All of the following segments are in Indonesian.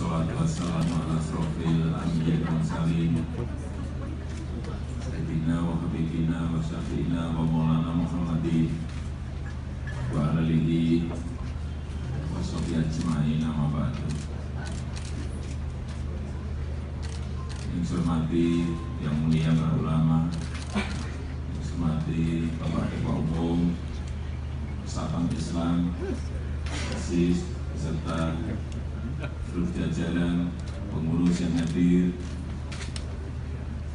Wassalatu wassalamu ala asrofil anbiya wa mursalin. Sayyidina wa habibina wa syafi'ina wa maulana Muhammadin wa alihi wa sahbihi ajma'in amma ba'du. Yang hormati yang mulia para ulama Yang hormati Bapak Ketua Umum Sabang Islam Asis beserta seluruh jajaran pengurus yang hadir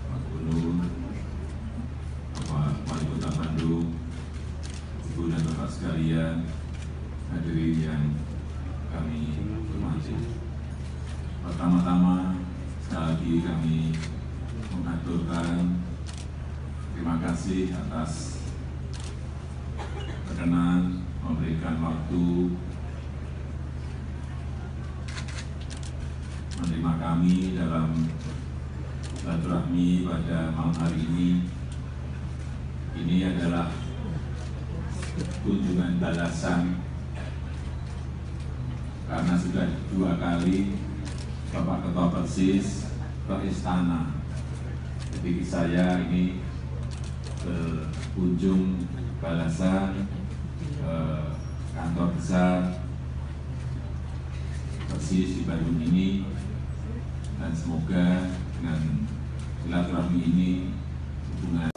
Pak Gubernur Bapak Wali Kota Bandung Ibu dan Bapak sekalian hadirin yang kami hormati. Pertama-tama sekali lagi kami mengaturkan terima kasih atas berkenan memberikan waktu menerima kami dalam silaturahmi pada malam hari ini. Ini adalah kunjungan balasan karena sudah dua kali Bapak Ketua Persis ke istana. Jadi saya ini berkunjung balasan ke kantor besar Persis di Bandung ini. Dan semoga dengan silaturahmi ini hubungan